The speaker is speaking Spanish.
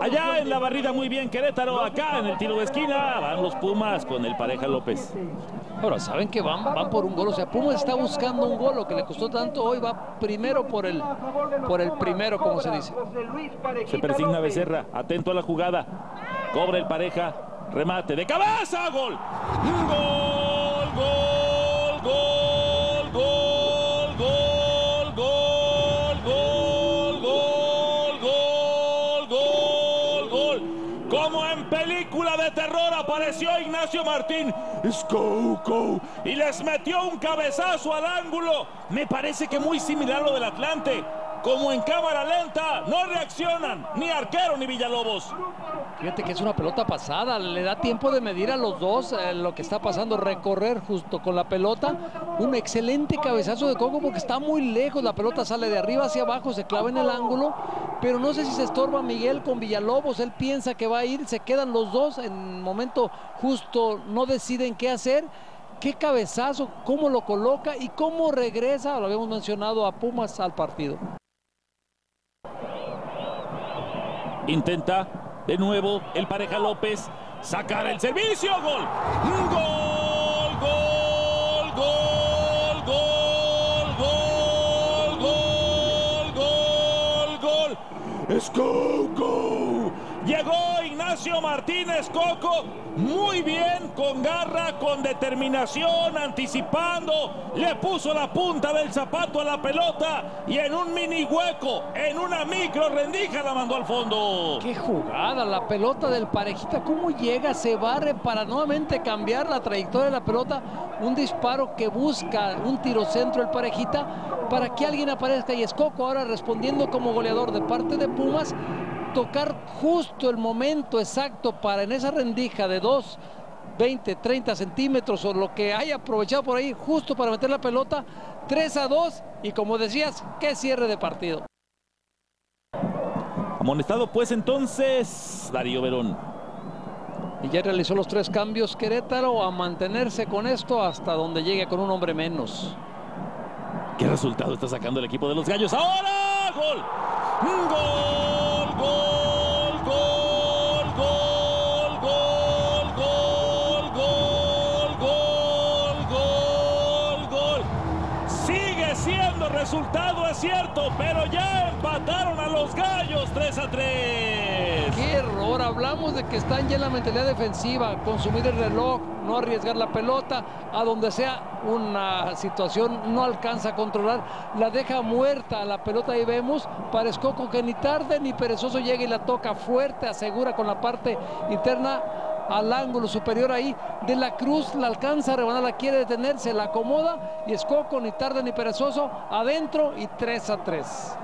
Allá en la barrida muy bien Querétaro, acá en el tiro de esquina van los Pumas con el pareja López. Ahora, saben que van, van por un gol, o sea, Pumas está buscando un gol, lo que le costó tanto hoy va primero por el, por el primero, como se dice. Se persigna Becerra, atento a la jugada, cobra el pareja, remate de cabeza, gol, gol, Como en película de terror apareció Ignacio Martín. Scouco. Y les metió un cabezazo al ángulo. Me parece que muy similar a lo del Atlante. Como en cámara lenta, no reaccionan ni Arquero ni Villalobos. Fíjate que es una pelota pasada, le da tiempo de medir a los dos eh, lo que está pasando, recorrer justo con la pelota. Un excelente cabezazo de Coco porque está muy lejos, la pelota sale de arriba hacia abajo, se clava en el ángulo, pero no sé si se estorba Miguel con Villalobos, él piensa que va a ir, se quedan los dos, en momento justo no deciden qué hacer. Qué cabezazo, cómo lo coloca y cómo regresa, lo habíamos mencionado, a Pumas al partido. Intenta de nuevo el pareja López sacar el servicio. Gol. Gol, ¡Es Go. ¡Llegó Martínez Coco muy bien, con garra, con determinación, anticipando. Le puso la punta del zapato a la pelota y en un mini hueco, en una micro rendija la mandó al fondo. Qué jugada, la pelota del parejita, cómo llega, se barre para nuevamente cambiar la trayectoria de la pelota. Un disparo que busca un tiro centro el parejita para que alguien aparezca y es Coco ahora respondiendo como goleador de parte de Pumas tocar justo el momento exacto para en esa rendija de 2, 20, 30 centímetros o lo que haya aprovechado por ahí justo para meter la pelota 3 a 2 y como decías, qué cierre de partido. Amonestado pues entonces Darío Verón. Y ya realizó los tres cambios Querétaro a mantenerse con esto hasta donde llegue con un hombre menos. ¿Qué resultado está sacando el equipo de los Gallos? ¡Ahora! ¡Gol! ¡Gol! ¡Gol! ¡Gol! ¡Gol! ¡Gol! ¡Gol! ¡Gol! ¡Gol! ¡Gol! ¡Gol! Sigue siendo resultado, es cierto, pero ya empataron a los Gallos 3 a 3. Hablamos de que están ya en la mentalidad defensiva, consumir el reloj, no arriesgar la pelota, a donde sea una situación no alcanza a controlar, la deja muerta la pelota y vemos, parezco que ni tarde ni perezoso llega y la toca fuerte, asegura con la parte interna al ángulo superior ahí de la cruz, la alcanza a rebanar, la quiere detener, se la acomoda y Escoco ni tarde ni perezoso adentro y 3 a 3.